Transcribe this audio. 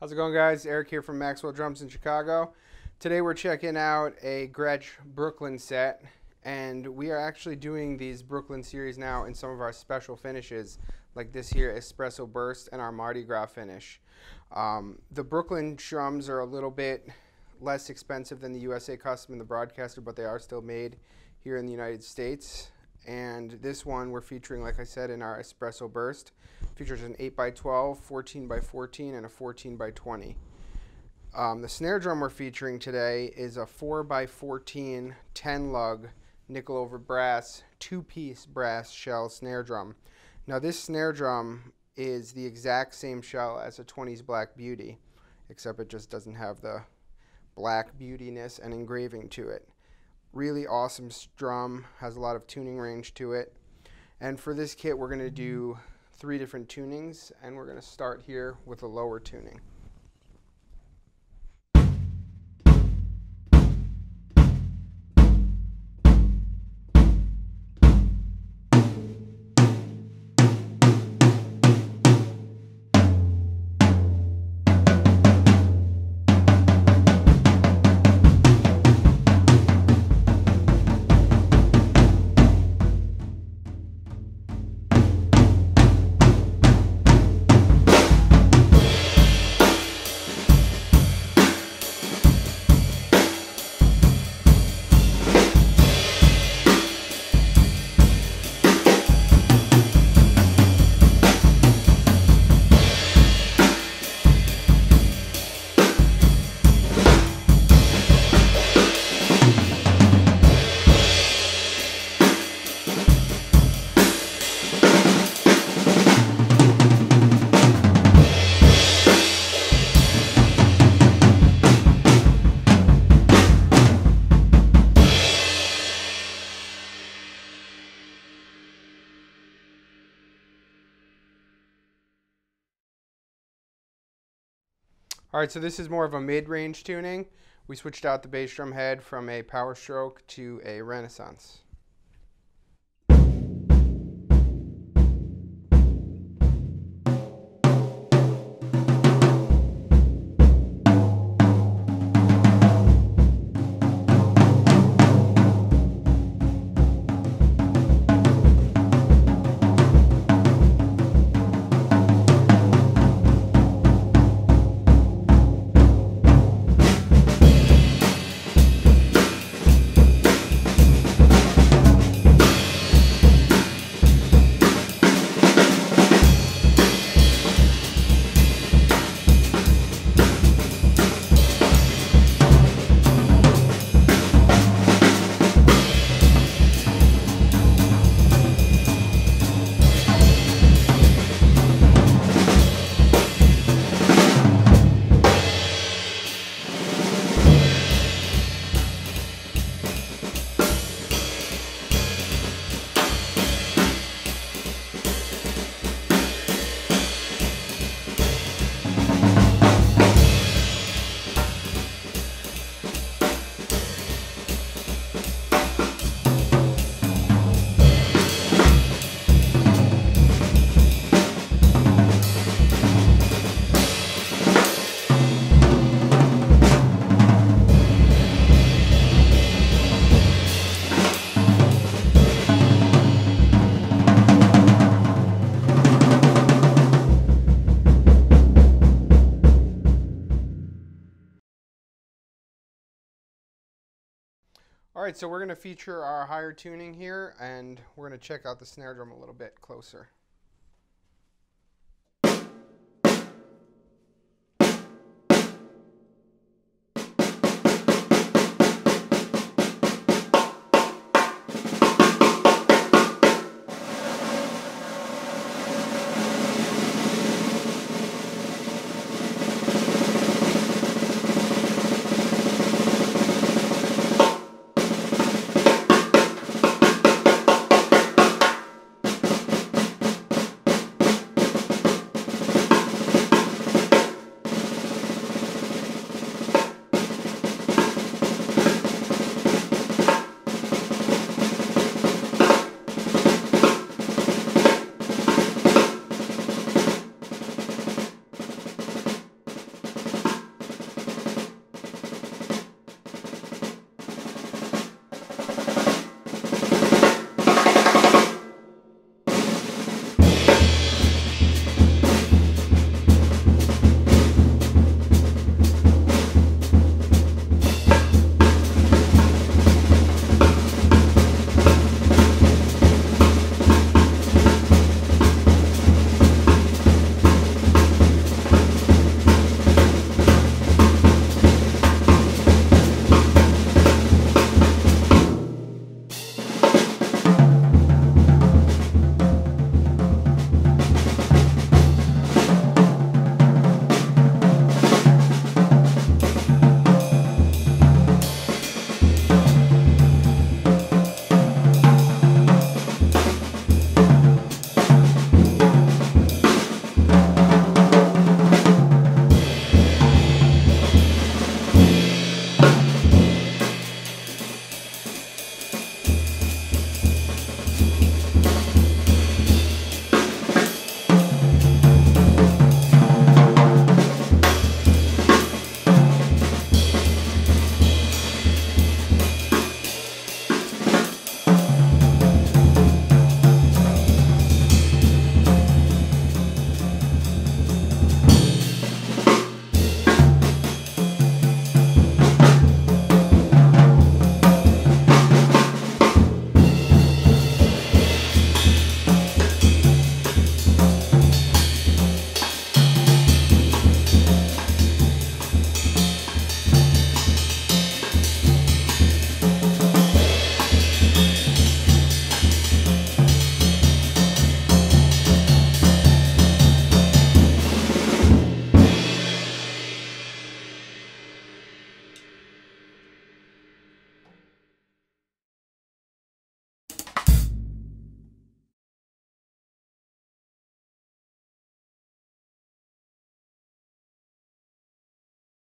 How's it going guys? Eric here from Maxwell Drums in Chicago. Today we're checking out a Gretsch Brooklyn set and we are actually doing these Brooklyn series now in some of our special finishes like this here Espresso Burst and our Mardi Gras finish. Um, the Brooklyn drums are a little bit less expensive than the USA Custom and the Broadcaster but they are still made here in the United States and this one we're featuring, like I said, in our Espresso Burst. Features an 8x12, 14x14, and a 14x20. Um, the snare drum we're featuring today is a 4x14 10 lug nickel over brass two-piece brass shell snare drum. Now this snare drum is the exact same shell as a 20s Black Beauty, except it just doesn't have the black beautiness and engraving to it. Really awesome strum, has a lot of tuning range to it. And for this kit, we're going to do three different tunings, and we're going to start here with a lower tuning. All right, so this is more of a mid-range tuning. We switched out the bass drum head from a power stroke to a renaissance. All right, so we're going to feature our higher tuning here, and we're going to check out the snare drum a little bit closer.